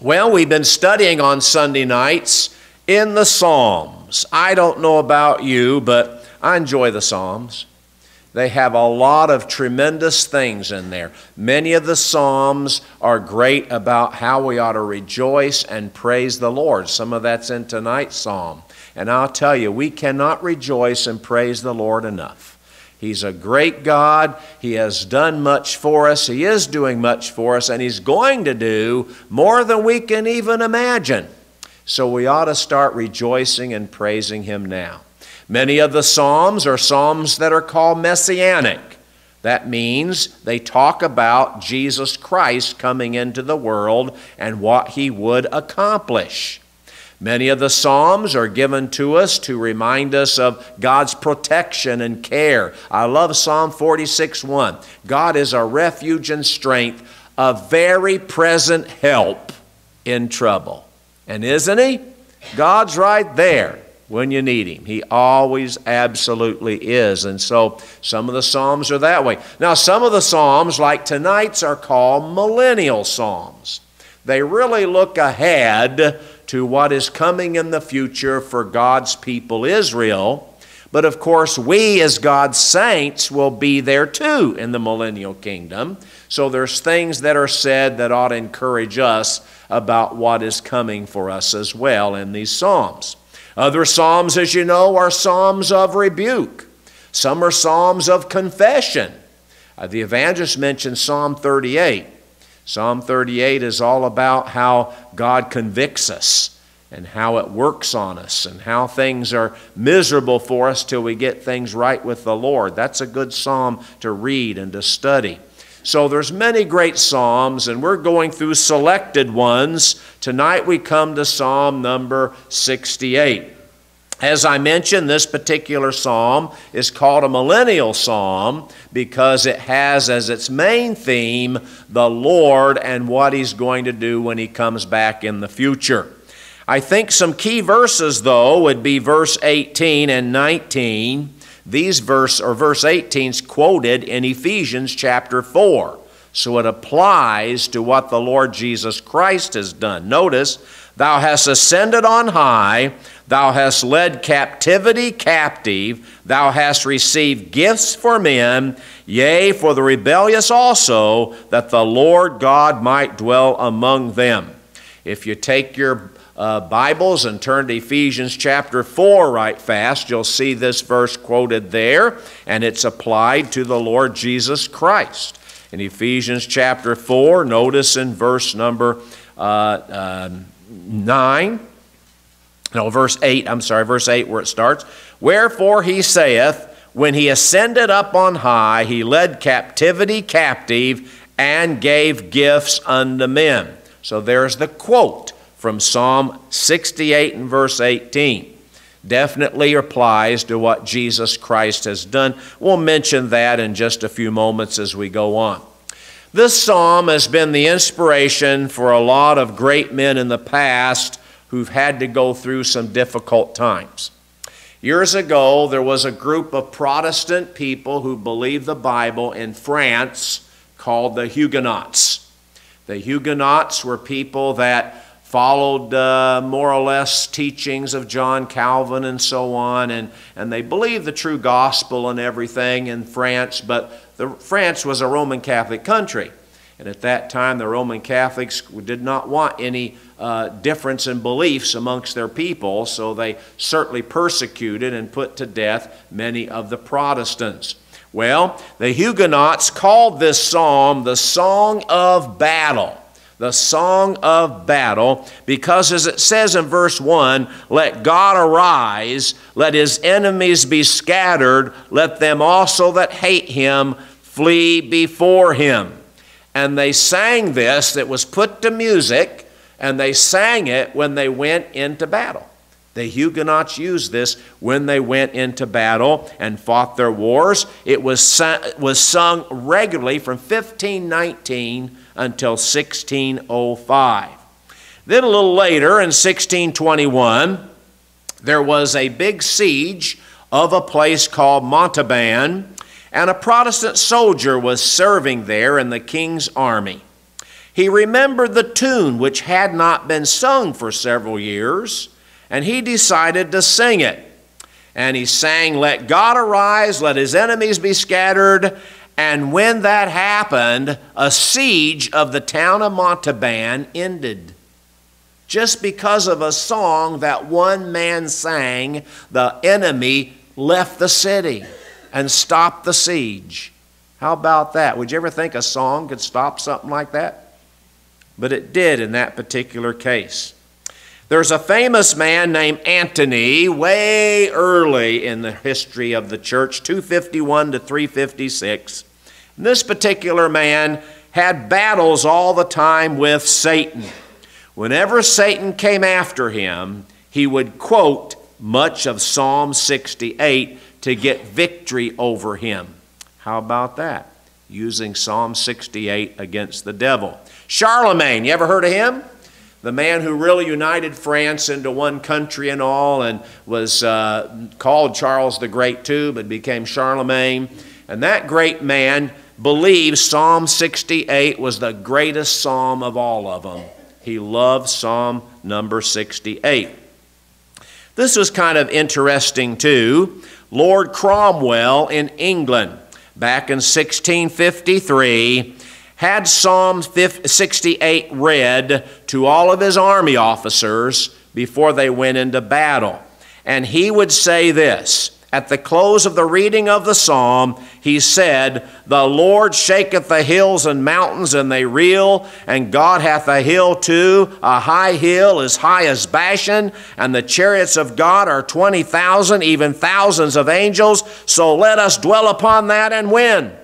Well, we've been studying on Sunday nights in the Psalms. I don't know about you, but I enjoy the Psalms. They have a lot of tremendous things in there. Many of the Psalms are great about how we ought to rejoice and praise the Lord. Some of that's in tonight's Psalm. And I'll tell you, we cannot rejoice and praise the Lord enough. He's a great God. He has done much for us. He is doing much for us, and He's going to do more than we can even imagine. So we ought to start rejoicing and praising Him now. Many of the Psalms are Psalms that are called messianic. That means they talk about Jesus Christ coming into the world and what He would accomplish. Many of the Psalms are given to us to remind us of God's protection and care. I love Psalm 46 1. God is our refuge and strength, a very present help in trouble. And isn't He? God's right there when you need Him. He always absolutely is. And so some of the Psalms are that way. Now, some of the Psalms, like tonight's, are called millennial Psalms. They really look ahead to what is coming in the future for God's people Israel. But of course, we as God's saints will be there too in the millennial kingdom. So there's things that are said that ought to encourage us about what is coming for us as well in these Psalms. Other Psalms, as you know, are Psalms of rebuke. Some are Psalms of confession. Uh, the evangelist mentioned Psalm 38. Psalm 38 is all about how God convicts us and how it works on us and how things are miserable for us till we get things right with the Lord. That's a good psalm to read and to study. So there's many great psalms and we're going through selected ones. Tonight we come to Psalm number 68. As I mentioned, this particular psalm is called a millennial psalm because it has as its main theme the Lord and what He's going to do when He comes back in the future. I think some key verses, though, would be verse 18 and 19. These verse or verse 18 is quoted in Ephesians chapter 4. So it applies to what the Lord Jesus Christ has done. Notice, Thou hast ascended on high Thou hast led captivity captive. Thou hast received gifts for men, yea, for the rebellious also, that the Lord God might dwell among them. If you take your uh, Bibles and turn to Ephesians chapter 4 right fast, you'll see this verse quoted there, and it's applied to the Lord Jesus Christ. In Ephesians chapter 4, notice in verse number uh, uh, 9, no, verse 8, I'm sorry, verse 8 where it starts. Wherefore he saith, When he ascended up on high, he led captivity captive and gave gifts unto men. So there's the quote from Psalm 68 and verse 18. Definitely applies to what Jesus Christ has done. We'll mention that in just a few moments as we go on. This psalm has been the inspiration for a lot of great men in the past who've had to go through some difficult times. Years ago, there was a group of Protestant people who believed the Bible in France called the Huguenots. The Huguenots were people that followed uh, more or less teachings of John Calvin and so on, and, and they believed the true gospel and everything in France, but the, France was a Roman Catholic country. And at that time, the Roman Catholics did not want any uh, difference in beliefs amongst their people, so they certainly persecuted and put to death many of the Protestants. Well, the Huguenots called this psalm the Song of Battle. The Song of Battle, because as it says in verse 1, let God arise, let his enemies be scattered, let them also that hate him flee before him. And they sang this that was put to music and they sang it when they went into battle. The Huguenots used this when they went into battle and fought their wars. It was, sung, was sung regularly from 1519 until 1605. Then a little later, in 1621, there was a big siege of a place called Montauban, and a Protestant soldier was serving there in the king's army. He remembered the tune which had not been sung for several years, and he decided to sing it. And he sang, Let God arise, let his enemies be scattered. And when that happened, a siege of the town of Montauban ended. Just because of a song that one man sang, the enemy left the city and stopped the siege. How about that? Would you ever think a song could stop something like that? But it did in that particular case. There's a famous man named Antony, way early in the history of the church, 251 to 356. And this particular man had battles all the time with Satan. Whenever Satan came after him, he would quote much of Psalm 68 to get victory over him. How about that? Using Psalm 68 against the devil. Charlemagne, you ever heard of him? The man who really united France into one country and all, and was uh, called Charles the Great too, but became Charlemagne. And that great man believed Psalm 68 was the greatest psalm of all of them. He loved Psalm number 68. This was kind of interesting too. Lord Cromwell in England, back in 1653, had Psalm 68 read to all of his army officers before they went into battle. And he would say this at the close of the reading of the psalm, he said, The Lord shaketh the hills and mountains, and they reel, and God hath a hill too, a high hill as high as Bashan, and the chariots of God are 20,000, even thousands of angels. So let us dwell upon that and win.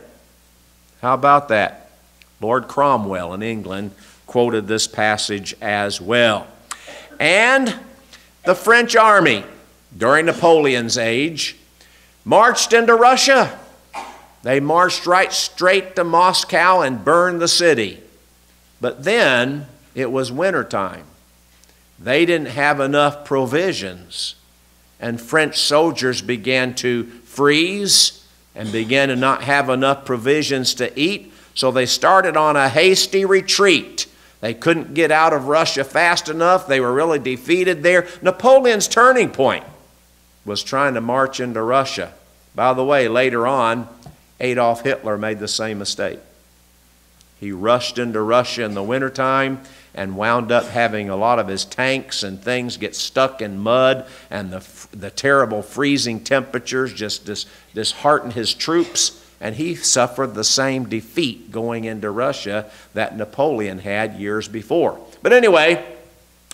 How about that? Lord Cromwell in England quoted this passage as well. And the French army during Napoleon's age marched into Russia. They marched right straight to Moscow and burned the city. But then it was wintertime. They didn't have enough provisions. And French soldiers began to freeze and began to not have enough provisions to eat. So they started on a hasty retreat. They couldn't get out of Russia fast enough. They were really defeated there. Napoleon's turning point was trying to march into Russia. By the way, later on, Adolf Hitler made the same mistake. He rushed into Russia in the wintertime and wound up having a lot of his tanks and things get stuck in mud, and the, the terrible freezing temperatures just dis, disheartened his troops, and he suffered the same defeat going into Russia that Napoleon had years before. But anyway,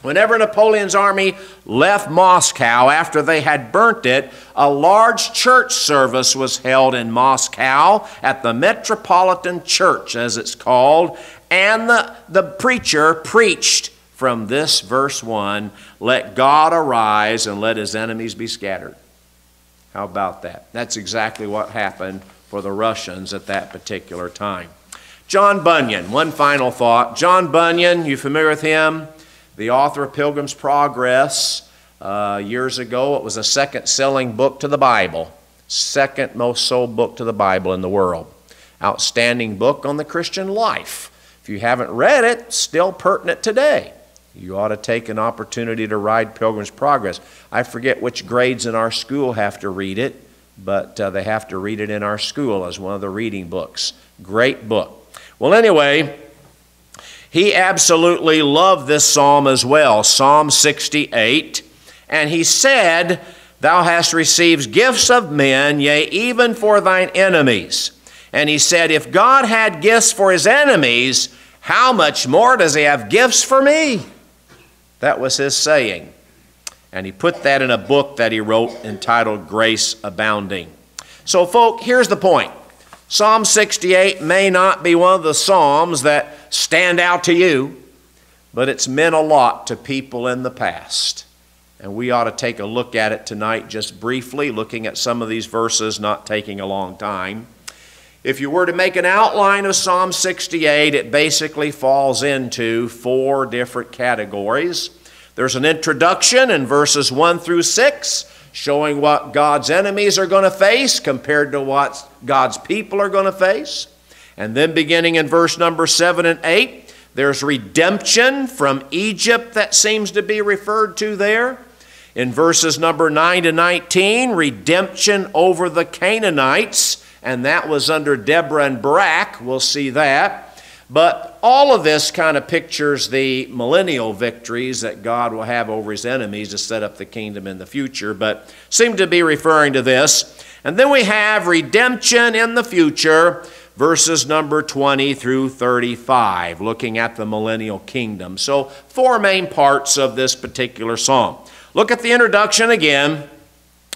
Whenever Napoleon's army left Moscow after they had burnt it, a large church service was held in Moscow at the Metropolitan Church, as it's called, and the, the preacher preached from this verse 1 Let God arise and let his enemies be scattered. How about that? That's exactly what happened for the Russians at that particular time. John Bunyan, one final thought. John Bunyan, you familiar with him? the author of Pilgrim's Progress. Uh, years ago, it was a second selling book to the Bible, second most sold book to the Bible in the world. Outstanding book on the Christian life. If you haven't read it, still pertinent today. You ought to take an opportunity to ride Pilgrim's Progress. I forget which grades in our school have to read it, but uh, they have to read it in our school as one of the reading books. Great book. Well, anyway, he absolutely loved this psalm as well, Psalm 68. And he said, Thou hast received gifts of men, yea, even for thine enemies. And he said, If God had gifts for his enemies, how much more does he have gifts for me? That was his saying. And he put that in a book that he wrote entitled Grace Abounding. So, folk, here's the point Psalm 68 may not be one of the Psalms that stand out to you, but it's meant a lot to people in the past. And we ought to take a look at it tonight, just briefly, looking at some of these verses, not taking a long time. If you were to make an outline of Psalm 68, it basically falls into four different categories. There's an introduction in verses 1 through 6 showing what God's enemies are going to face compared to what God's people are going to face. And then beginning in verse number 7 and 8, There's redemption from Egypt that seems to be referred to there. In verses number 9 to 19, redemption over the Canaanites, and that was under Deborah and Barak. We'll see that. But all of this kind of pictures the millennial victories that God will have over his enemies to set up the kingdom in the future, but seem to be referring to this. And then we have redemption in the future, verses number 20 through 35, looking at the millennial kingdom. So, four main parts of this particular psalm. Look at the introduction again.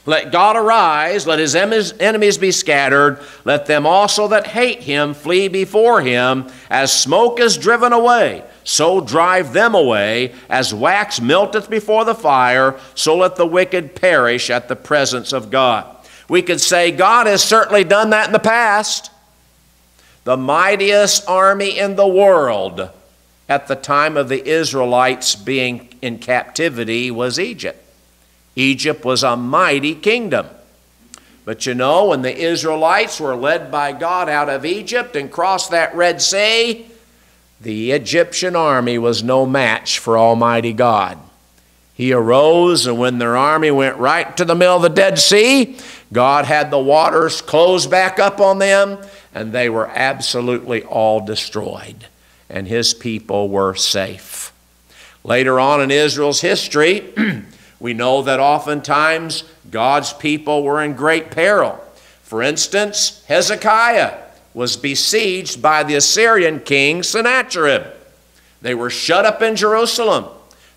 Let God arise, let his enemies be scattered, let them also that hate him flee before him. As smoke is driven away, so drive them away. As wax melteth before the fire, so let the wicked perish at the presence of God. We could say God has certainly done that in the past. The mightiest army in the world at the time of the Israelites being in captivity was Egypt. Egypt was a mighty kingdom. But you know, when the Israelites were led by God out of Egypt and crossed that Red Sea, the Egyptian army was no match for Almighty God. He arose, and when their army went right to the middle of the Dead Sea, God had the waters close back up on them, and they were absolutely all destroyed. And his people were safe. Later on in Israel's history, we know that oftentimes God's people were in great peril. For instance, Hezekiah was besieged by the Assyrian king Sennacherib. They were shut up in Jerusalem.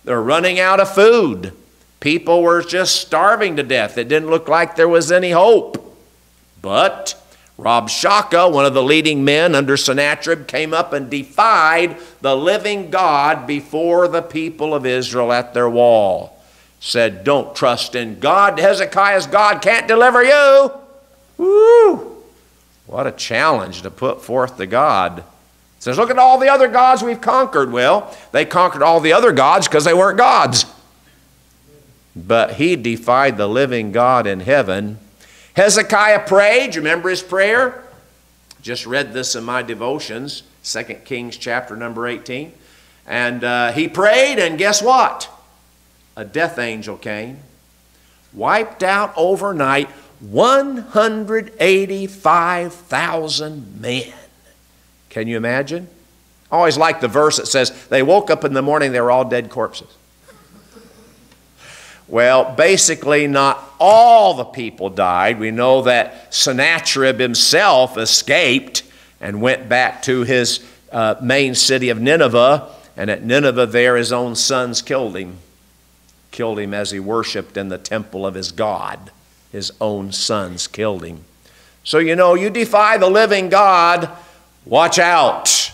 They're running out of food. People were just starving to death. It didn't look like there was any hope. But Rabshakeh, one of the leading men under Sennacherib, came up and defied the living God before the people of Israel at their wall. Said, Don't trust in God. Hezekiah's God can't deliver you. Woo! What a challenge to put forth to God. Says, Look at all the other gods we've conquered. Well, they conquered all the other gods because they weren't gods. But he defied the living God in heaven. Hezekiah prayed. You remember his prayer? Just read this in my devotions, 2 Kings chapter number 18. And uh, he prayed, and guess what? A death angel came, wiped out overnight 185,000 men. Can you imagine? I always like the verse that says, They woke up in the morning, they were all dead corpses. Well, basically, not all the people died. We know that Sennacherib himself escaped and went back to his uh, main city of Nineveh. And at Nineveh, there, his own sons killed him. Killed him as he worshiped in the temple of his God. His own sons killed him. So, you know, you defy the living God, watch out.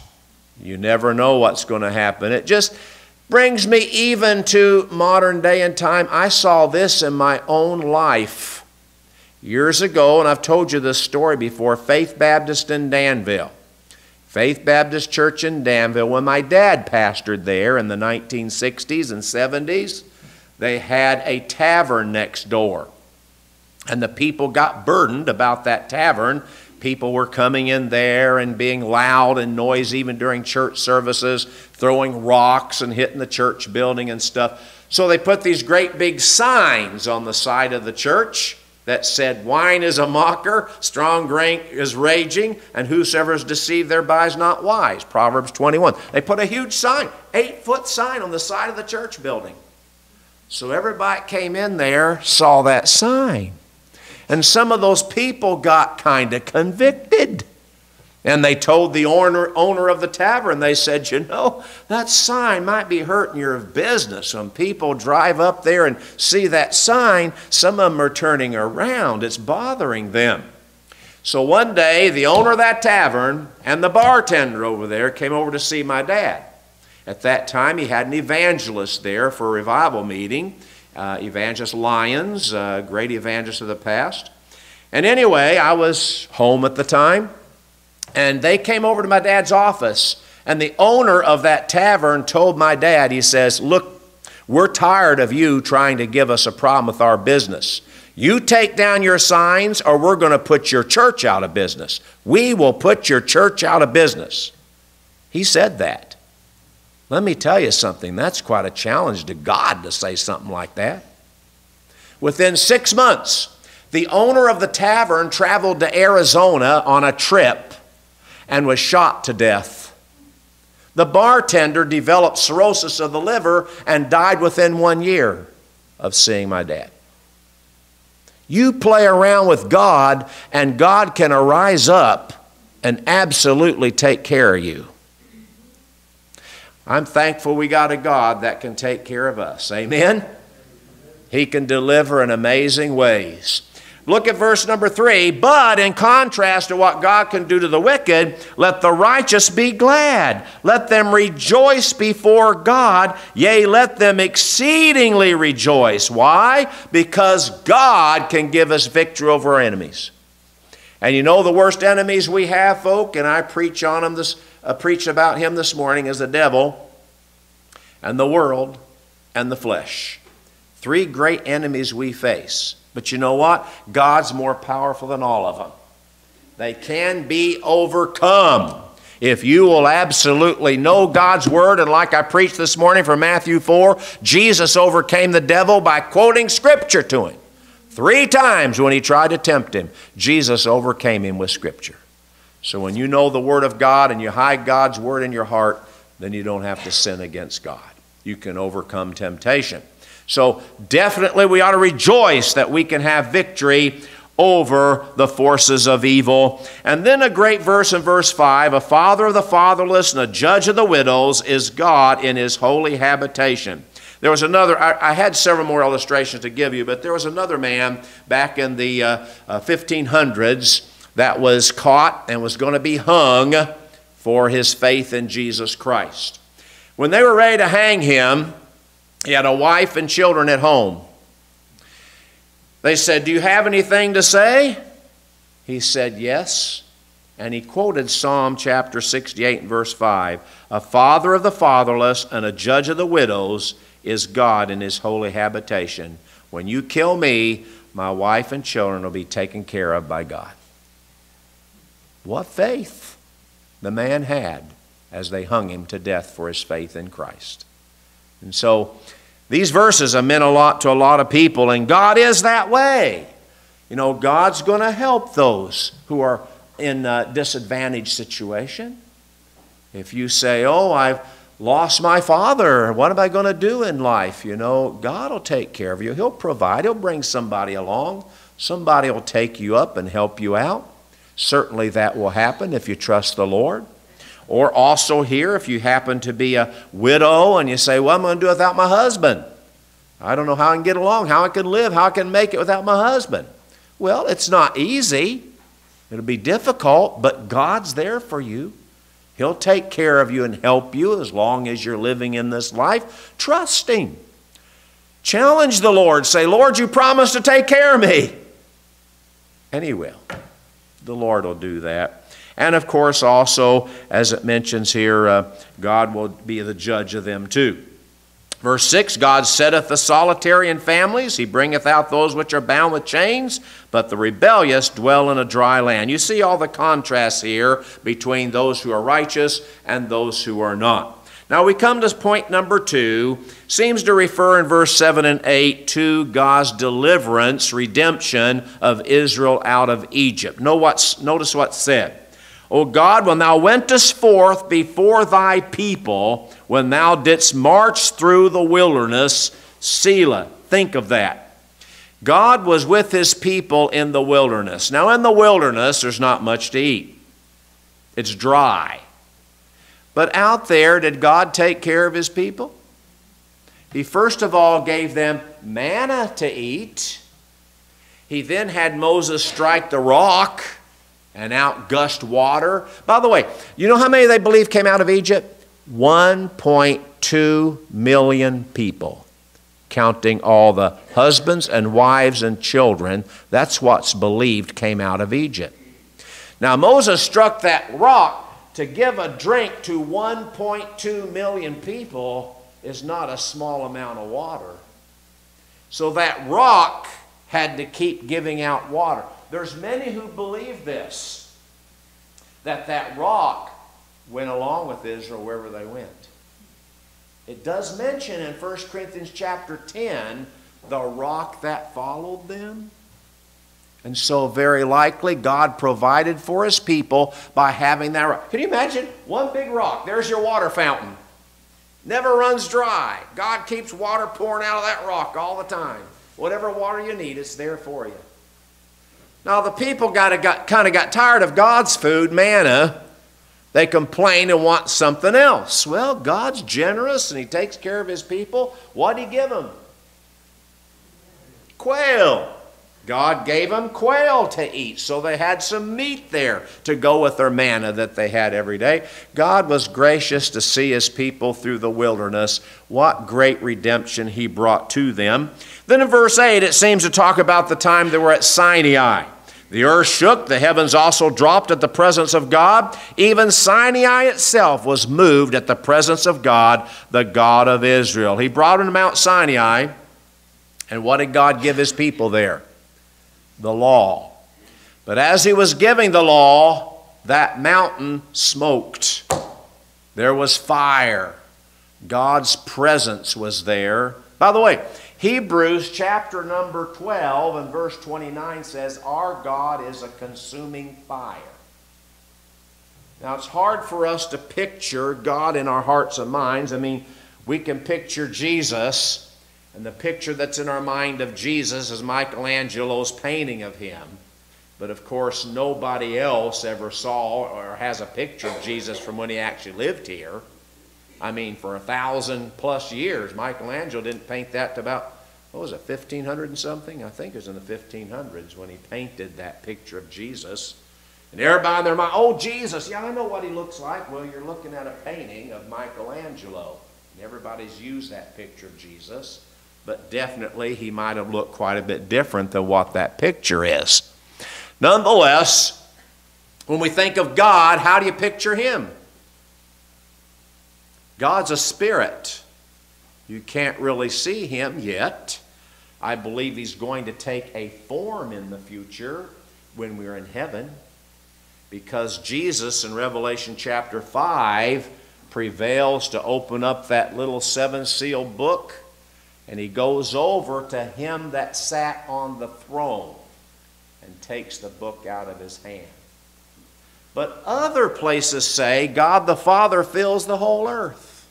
You never know what's going to happen. It just Brings me even to modern day and time. I saw this in my own life years ago, and I've told you this story before Faith Baptist in Danville. Faith Baptist Church in Danville, when my dad pastored there in the 1960s and 70s, they had a tavern next door. And the people got burdened about that tavern People were coming in there and being loud and noisy even during church services, throwing rocks and hitting the church building and stuff. So they put these great big signs on the side of the church that said, Wine is a mocker, strong drink is raging, and whosoever is deceived thereby is not wise. Proverbs 21. They put a huge sign, eight foot sign on the side of the church building. So everybody came in there, saw that sign. And some of those people got kind of convicted. And they told the owner, owner of the tavern, they said, You know, that sign might be hurting your business. When people drive up there and see that sign, some of them are turning around. It's bothering them. So one day, the owner of that tavern and the bartender over there came over to see my dad. At that time, he had an evangelist there for a revival meeting uh, Evangelist Lyons, uh, great evangelist of the past. And anyway, I was home at the time, and they came over to my dad's office. And the owner of that tavern told my dad, he says, Look, we're tired of you trying to give us a problem with our business. You take down your signs, or we're going to put your church out of business. We will put your church out of business. He said that. Let me tell you something, that's quite a challenge to God to say something like that. Within six months, the owner of the tavern traveled to Arizona on a trip and was shot to death. The bartender developed cirrhosis of the liver and died within one year of seeing my dad. You play around with God, and God can arise up and absolutely take care of you. I'm thankful we got a God that can take care of us. Amen? He can deliver in amazing ways. Look at verse number three. But in contrast to what God can do to the wicked, let the righteous be glad. Let them rejoice before God. Yea, let them exceedingly rejoice. Why? Because God can give us victory over our enemies. And you know the worst enemies we have, folk, and I preach on them this, uh, preach about him this morning is the devil and the world and the flesh. Three great enemies we face. But you know what? God's more powerful than all of them. They can be overcome. If you will absolutely know God's word, and like I preached this morning from Matthew 4, Jesus overcame the devil by quoting scripture to him. Three times when he tried to tempt him, Jesus overcame him with scripture. So when you know the word of God and you hide God's word in your heart, then you don't have to sin against God. You can overcome temptation. So definitely we ought to rejoice that we can have victory over the forces of evil. And then a great verse in verse 5 A father of the fatherless and a judge of the widows is God in his holy habitation. There was another, I, I had several more illustrations to give you, but there was another man back in the uh, uh, 1500s that was caught and was going to be hung for his faith in Jesus Christ. When they were ready to hang him, he had a wife and children at home. They said, Do you have anything to say? He said, Yes. And he quoted Psalm chapter 68 and verse 5 A father of the fatherless and a judge of the widows is God in his holy habitation. When you kill me, my wife and children will be taken care of by God. What faith the man had as they hung him to death for his faith in Christ. And so these verses have meant a lot to a lot of people, and God is that way. You know, God's going to help those who are in a disadvantaged situation. If you say, Oh, I've lost my father, what am I going to do in life? You know, God will take care of you. He'll provide, He'll bring somebody along. Somebody will take you up and help you out. Certainly that will happen if you trust the Lord. Or also here, if you happen to be a widow and you say, Well, I'm going to do it without my husband. I don't know how I can get along, how I can live, how I can make it without my husband. Well, it's not easy. It'll be difficult, but God's there for you. He'll take care of you and help you as long as you're living in this life. Trust Him. Challenge the Lord. Say, Lord, you promised to take care of me. And He will. The Lord will do that. And of course, also, as it mentions here, uh, God will be the judge of them too. Verse 6 God setteth the solitary in families, he bringeth out those which are bound with chains, but the rebellious dwell in a dry land. You see all the contrasts here between those who are righteous and those who are not. Now we come to point number two, seems to refer in verse 7 and 8 to God's deliverance, redemption of Israel out of Egypt. Notice what's said. O God, when thou wentest forth before thy people, when thou didst march through the wilderness, Selah. Think of that. God was with his people in the wilderness. Now, in the wilderness, there's not much to eat, it's dry. But out there, did God take care of his people? He first of all gave them manna to eat. He then had Moses strike the rock and out gushed water. By the way, you know how many they believe came out of Egypt? 1.2 million people, counting all the husbands and wives and children. That's what's believed came out of Egypt. Now, Moses struck that rock to give a drink to 1.2 million people is not a small amount of water. So that rock had to keep giving out water. There's many who believe this, that that rock went along with Israel wherever they went. It does mention in 1 Corinthians chapter 10 the rock that followed them. And so, very likely, God provided for his people by having that rock. Can you imagine? One big rock. There's your water fountain. Never runs dry. God keeps water pouring out of that rock all the time. Whatever water you need, it's there for you. Now, the people got, got, kind of got tired of God's food, manna. They complain and want something else. Well, God's generous and He takes care of His people. What did He give them? Quail. God gave them quail to eat, so they had some meat there to go with their manna that they had every day. God was gracious to see his people through the wilderness. What great redemption he brought to them. Then in verse 8, it seems to talk about the time they were at Sinai. The earth shook, the heavens also dropped at the presence of God. Even Sinai itself was moved at the presence of God, the God of Israel. He brought them to Mount Sinai, and what did God give his people there? The law. But as he was giving the law, that mountain smoked. There was fire. God's presence was there. By the way, Hebrews chapter number 12 and verse 29 says, Our God is a consuming fire. Now, it's hard for us to picture God in our hearts and minds. I mean, we can picture Jesus and the picture that's in our mind of Jesus is Michelangelo's painting of him. But of course, nobody else ever saw or has a picture of Jesus from when he actually lived here. I mean, for a thousand plus years, Michelangelo didn't paint that to about, what was it, 1500 and something? I think it was in the 1500s when he painted that picture of Jesus. And everybody in their mind, oh, Jesus, yeah, I know what he looks like. Well, you're looking at a painting of Michelangelo. And everybody's used that picture of Jesus but definitely he might have looked quite a bit different than what that picture is. Nonetheless, when we think of God, how do you picture him? God's a spirit. You can't really see him yet. I believe he's going to take a form in the future when we're in heaven because Jesus in Revelation chapter 5 prevails to open up that little seven seal book and he goes over to him that sat on the throne and takes the book out of his hand. But other places say God the Father fills the whole earth.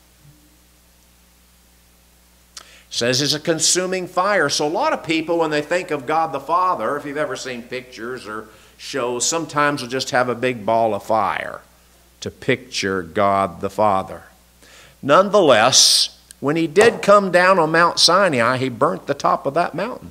Says it's a consuming fire. So a lot of people, when they think of God the Father, if you've ever seen pictures or shows, sometimes will just have a big ball of fire to picture God the Father. Nonetheless, when he did come down on Mount Sinai, he burnt the top of that mountain.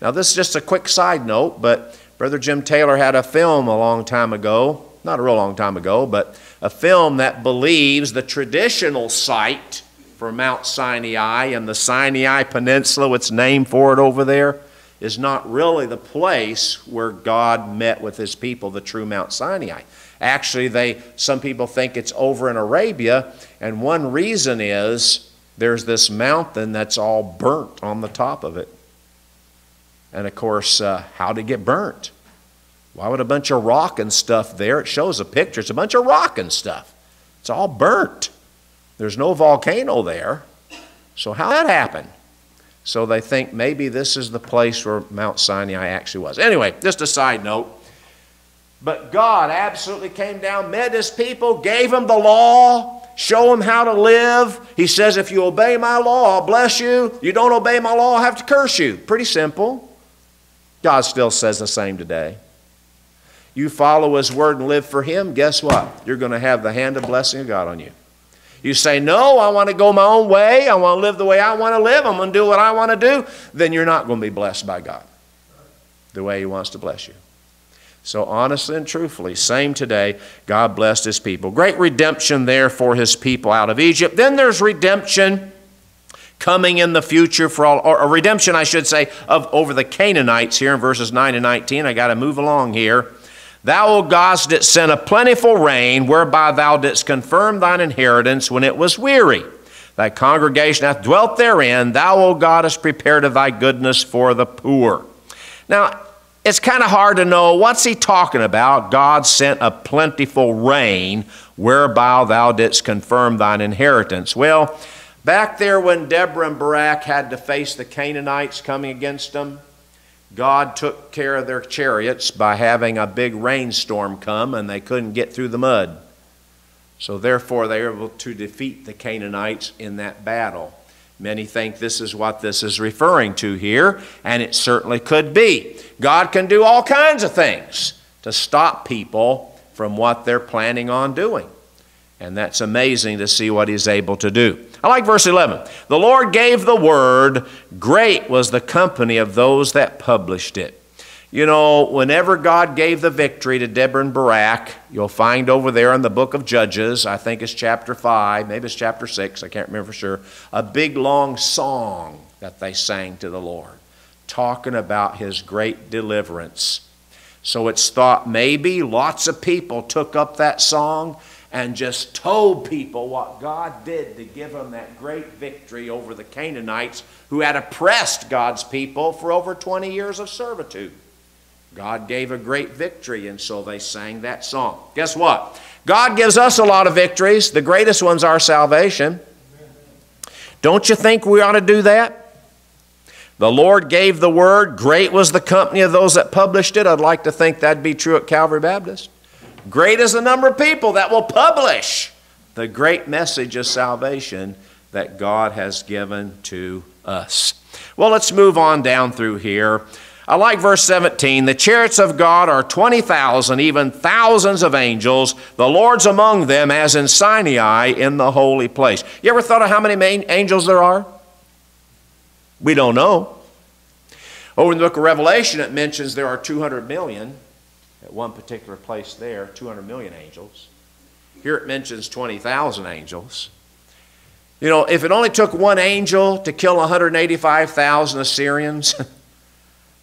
Now, this is just a quick side note, but Brother Jim Taylor had a film a long time ago, not a real long time ago, but a film that believes the traditional site for Mount Sinai and the Sinai Peninsula, what's name for it over there, is not really the place where God met with his people, the true Mount Sinai. Actually, they, some people think it's over in Arabia, and one reason is there's this mountain that's all burnt on the top of it. And of course, uh, how did it get burnt? Why would a bunch of rock and stuff there? It shows a picture. It's a bunch of rock and stuff. It's all burnt. There's no volcano there. So how that happen? So they think maybe this is the place where Mount Sinai actually was. Anyway, just a side note. But God absolutely came down, met his people, gave them the law, show them how to live. He says, if you obey my law, I'll bless you. You don't obey my law, I'll have to curse you. Pretty simple. God still says the same today. You follow his word and live for him, guess what? You're going to have the hand of blessing of God on you. You say, No, I want to go my own way. I want to live the way I want to live. I'm going to do what I want to do. Then you're not going to be blessed by God the way He wants to bless you. So, honestly and truthfully, same today, God blessed his people. Great redemption there for his people out of Egypt. Then there's redemption coming in the future for all, or a redemption, I should say, of over the Canaanites here in verses 9 and 19. I got to move along here. Thou, O God, didst send a plentiful rain, whereby thou didst confirm thine inheritance when it was weary. Thy congregation hath dwelt therein. Thou, O God, hast prepared of thy goodness for the poor. Now, it's kind of hard to know what's he talking about. God sent a plentiful rain. whereby thou didst confirm thine inheritance. Well, back there when Deborah and Barak had to face the Canaanites coming against them, God took care of their chariots by having a big rainstorm come and they couldn't get through the mud. So, therefore, they were able to defeat the Canaanites in that battle. Many think this is what this is referring to here, and it certainly could be. God can do all kinds of things to stop people from what they're planning on doing. And that's amazing to see what he's able to do. I like verse 11. The Lord gave the word, great was the company of those that published it. You know, whenever God gave the victory to Deborah and Barak, you'll find over there in the book of Judges, I think it's chapter 5, maybe it's chapter 6, I can't remember for sure, a big long song that they sang to the Lord, talking about his great deliverance. So it's thought maybe lots of people took up that song and just told people what God did to give them that great victory over the Canaanites who had oppressed God's people for over 20 years of servitude. God gave a great victory, and so they sang that song. Guess what? God gives us a lot of victories. The greatest one's our salvation. Don't you think we ought to do that? The Lord gave the word. Great was the company of those that published it. I'd like to think that'd be true at Calvary Baptist. Great is the number of people that will publish the great message of salvation that God has given to us. Well, let's move on down through here. I like verse 17. The chariots of God are 20,000, even thousands of angels. The Lord's among them, as in Sinai in the holy place. You ever thought of how many angels there are? We don't know. Over in the book of Revelation, it mentions there are 200 million at one particular place there, 200 million angels. Here it mentions 20,000 angels. You know, if it only took one angel to kill 185,000 Assyrians,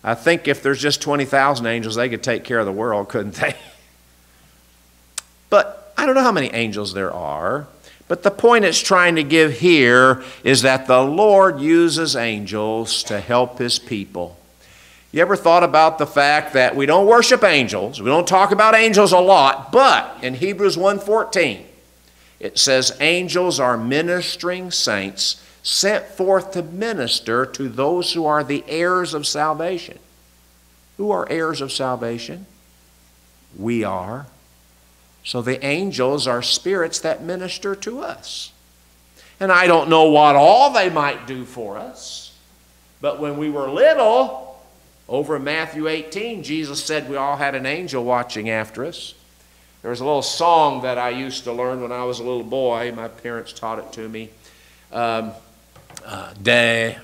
I think if there's just 20,000 angels, they could take care of the world, couldn't they? But I don't know how many angels there are. But the point it's trying to give here is that the Lord uses angels to help his people. You ever thought about the fact that we don't worship angels? We don't talk about angels a lot, but in Hebrews 1:14 it says angels are ministering saints sent forth to minister to those who are the heirs of salvation. Who are heirs of salvation? We are. So the angels are spirits that minister to us. And I don't know what all they might do for us, but when we were little, over in Matthew 18, Jesus said we all had an angel watching after us. There was a little song that I used to learn when I was a little boy. My parents taught it to me. Um, uh, day.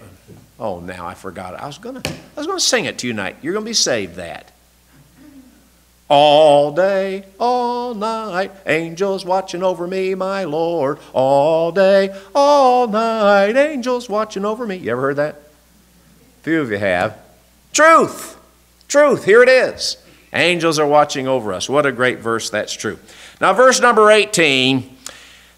Oh, now I forgot. I was gonna, I was gonna sing it to you tonight. You're gonna be saved. That. All day, all night, angels watching over me, my Lord. All day, all night, angels watching over me. You ever heard that? Few of you have. Truth. Truth. Here it is. Angels are watching over us. What a great verse that's true. Now, verse number 18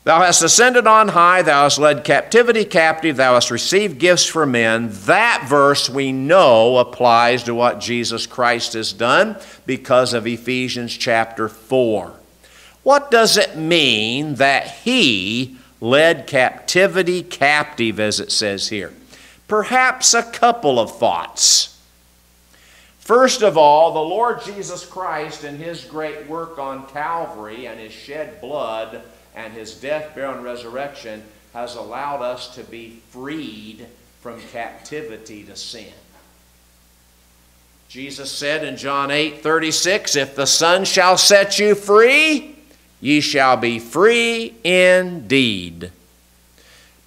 Thou hast ascended on high, thou hast led captivity captive, thou hast received gifts for men. That verse we know applies to what Jesus Christ has done because of Ephesians chapter 4. What does it mean that he led captivity captive, as it says here? Perhaps a couple of thoughts. First of all, the Lord Jesus Christ and his great work on Calvary and his shed blood and his death, burial, and resurrection has allowed us to be freed from captivity to sin. Jesus said in John 8 36, If the Son shall set you free, ye shall be free indeed.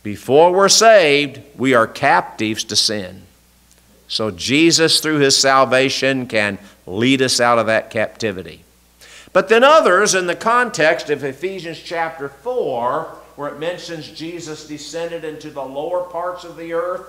Before we're saved, we are captives to sin. So Jesus, through his salvation, can lead us out of that captivity. But then others, in the context of Ephesians chapter 4, where it mentions Jesus descended into the lower parts of the earth,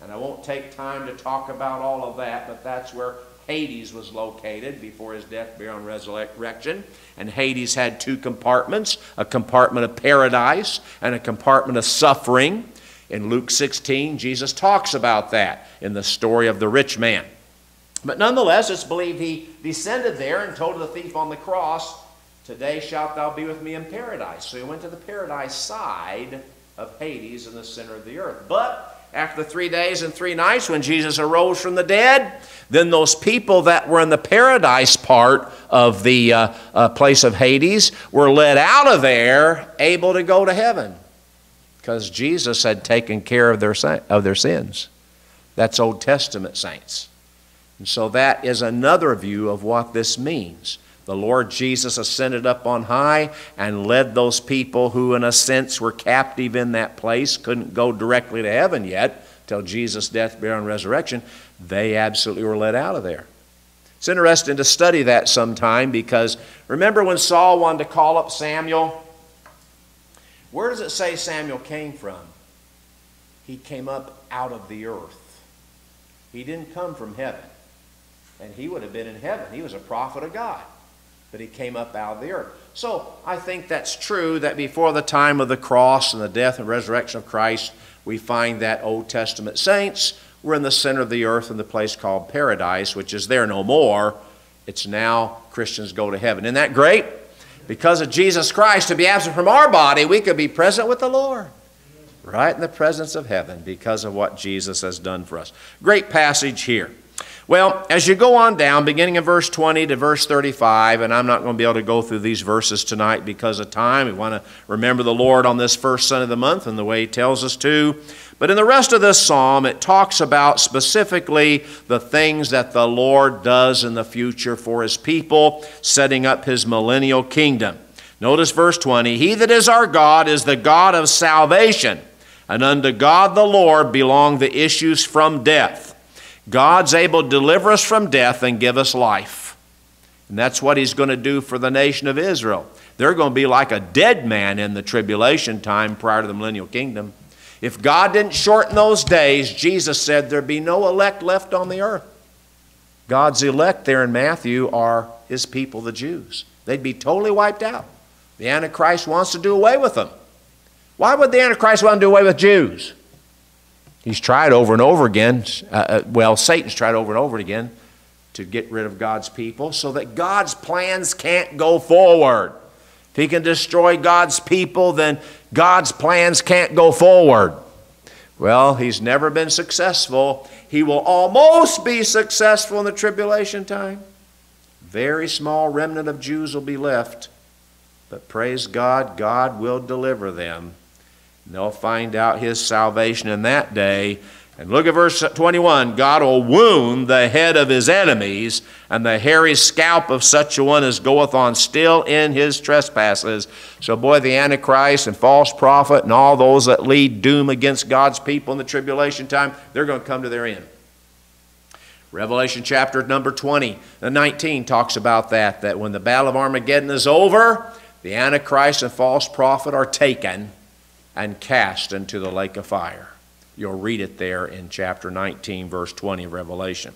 and I won't take time to talk about all of that, but that's where Hades was located before his death, burial, and resurrection. And Hades had two compartments a compartment of paradise and a compartment of suffering. In Luke 16, Jesus talks about that in the story of the rich man. But nonetheless, it's believed he descended there and told the thief on the cross, Today shalt thou be with me in paradise. So he went to the paradise side of Hades in the center of the earth. But after three days and three nights, when Jesus arose from the dead, then those people that were in the paradise part of the uh, uh, place of Hades were led out of there, able to go to heaven, because Jesus had taken care of their, of their sins. That's Old Testament saints. And so that is another view of what this means. The Lord Jesus ascended up on high and led those people who, in a sense, were captive in that place, couldn't go directly to heaven yet till Jesus' death, burial, and resurrection. They absolutely were led out of there. It's interesting to study that sometime because remember when Saul wanted to call up Samuel? Where does it say Samuel came from? He came up out of the earth. He didn't come from heaven. And he would have been in heaven. He was a prophet of God but he came up out of the earth. So I think that's true that before the time of the cross and the death and resurrection of Christ, we find that Old Testament saints were in the center of the earth in the place called paradise, which is there no more. It's now Christians go to heaven. Isn't that great? Because of Jesus Christ, to be absent from our body, we could be present with the Lord. Right in the presence of heaven because of what Jesus has done for us. Great passage here. Well, as you go on down, beginning in verse 20 to verse 35, and I'm not going to be able to go through these verses tonight because of time. We want to remember the Lord on this first Sunday of the month and the way He tells us to. But in the rest of this psalm, it talks about specifically the things that the Lord does in the future for His people, setting up His millennial kingdom. Notice verse 20 He that is our God is the God of salvation, and unto God the Lord belong the issues from death. God's able to deliver us from death and give us life. And that's what He's going to do for the nation of Israel. They're going to be like a dead man in the tribulation time prior to the millennial kingdom. If God didn't shorten those days, Jesus said there'd be no elect left on the earth. God's elect there in Matthew are His people, the Jews. They'd be totally wiped out. The Antichrist wants to do away with them. Why would the Antichrist want to do away with Jews? He's tried over and over again. Uh, uh, well, Satan's tried over and over again to get rid of God's people so that God's plans can't go forward. If he can destroy God's people, then God's plans can't go forward. Well, he's never been successful. He will almost be successful in the tribulation time. Very small remnant of Jews will be left. But praise God, God will deliver them they'll find out his salvation in that day. And look at verse 21 God will wound the head of his enemies, and the hairy scalp of such a one as goeth on still in his trespasses. So, boy, the Antichrist and false prophet and all those that lead doom against God's people in the tribulation time, they're going to come to their end. Revelation chapter number 20 and 19 talks about that, that when the battle of Armageddon is over, the Antichrist and false prophet are taken and cast into the lake of fire. You'll read it there in chapter 19, verse 20 of Revelation.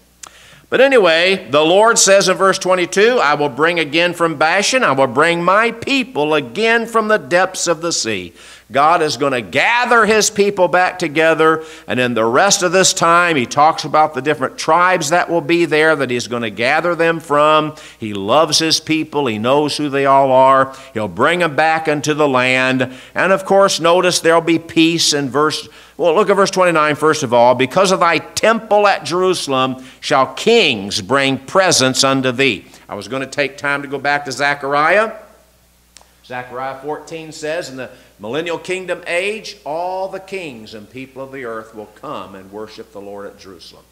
But anyway, the Lord says in verse 22 I will bring again from Bashan, I will bring my people again from the depths of the sea. God is going to gather his people back together. And in the rest of this time, he talks about the different tribes that will be there that he's going to gather them from. He loves his people, he knows who they all are. He'll bring them back into the land. And of course, notice there'll be peace in verse. Well, look at verse 29 first of all. Because of thy temple at Jerusalem shall kings bring presents unto thee. I was going to take time to go back to Zechariah. Zechariah 14 says, In the millennial kingdom age, all the kings and people of the earth will come and worship the Lord at Jerusalem.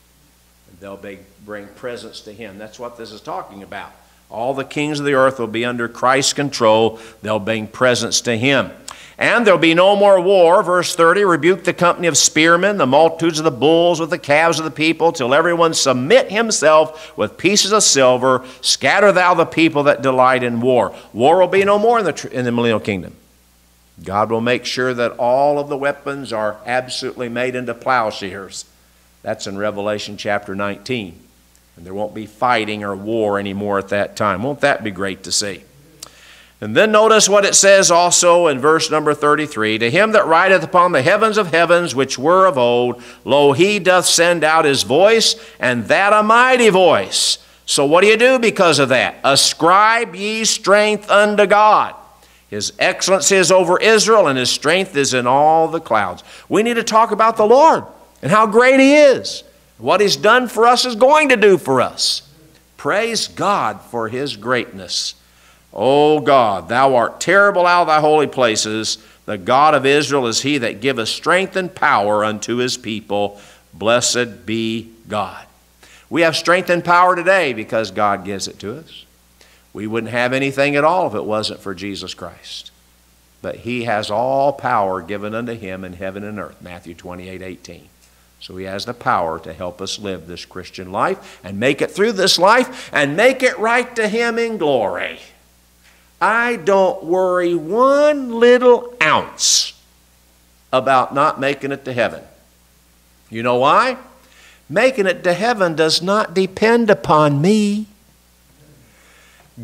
And they'll be, bring presents to him. That's what this is talking about. All the kings of the earth will be under Christ's control. They'll bring presents to him. And there'll be no more war. Verse 30 Rebuke the company of spearmen, the multitudes of the bulls with the calves of the people, till everyone submit himself with pieces of silver. Scatter thou the people that delight in war. War will be no more in the, in the millennial kingdom. God will make sure that all of the weapons are absolutely made into plowshares. That's in Revelation chapter 19. And there won't be fighting or war anymore at that time. Won't that be great to see? And then notice what it says also in verse number 33 To him that rideth upon the heavens of heavens, which were of old, lo, he doth send out his voice, and that a mighty voice. So, what do you do because of that? Ascribe ye strength unto God. His excellency is over Israel, and his strength is in all the clouds. We need to talk about the Lord and how great he is. What he's done for us is going to do for us. Praise God for his greatness. O God, thou art terrible out of thy holy places. The God of Israel is he that giveth strength and power unto his people. Blessed be God. We have strength and power today because God gives it to us. We wouldn't have anything at all if it wasn't for Jesus Christ. But he has all power given unto him in heaven and earth. Matthew 28 18. So he has the power to help us live this Christian life and make it through this life and make it right to him in glory. I don't worry one little ounce about not making it to heaven. You know why? Making it to heaven does not depend upon me.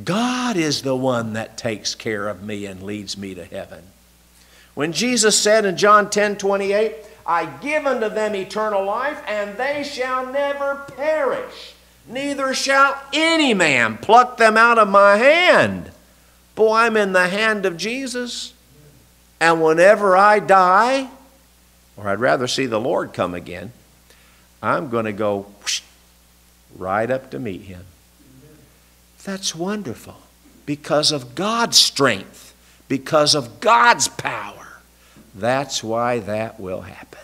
God is the one that takes care of me and leads me to heaven. When Jesus said in John 10 28, I give unto them eternal life, and they shall never perish, neither shall any man pluck them out of my hand. Boy, I'm in the hand of Jesus. And whenever I die, or I'd rather see the Lord come again, I'm going to go whoosh, right up to meet him. That's wonderful because of God's strength, because of God's power. That's why that will happen.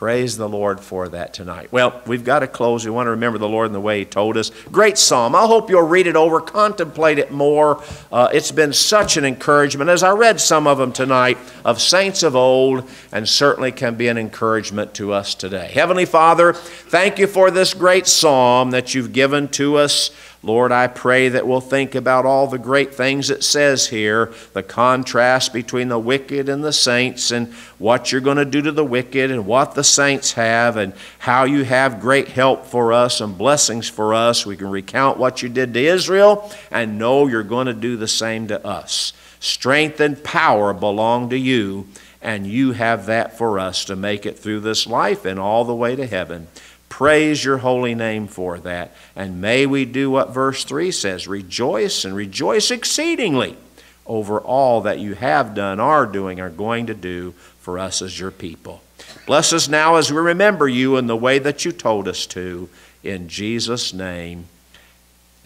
Praise the Lord for that tonight. Well, we've got to close. We want to remember the Lord in the way He told us. Great psalm. I hope you'll read it over, contemplate it more. Uh, it's been such an encouragement, as I read some of them tonight, of saints of old, and certainly can be an encouragement to us today. Heavenly Father, thank you for this great psalm that you've given to us. Lord, I pray that we'll think about all the great things it says here, the contrast between the wicked and the saints, and what you're going to do to the wicked and what the saints have, and how you have great help for us and blessings for us. We can recount what you did to Israel and know you're going to do the same to us. Strength and power belong to you, and you have that for us to make it through this life and all the way to heaven. Praise your holy name for that. And may we do what verse 3 says rejoice and rejoice exceedingly over all that you have done, are doing, are going to do for us as your people. Bless us now as we remember you in the way that you told us to. In Jesus' name,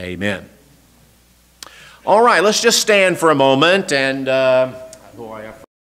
amen. All right, let's just stand for a moment and. Uh, boy,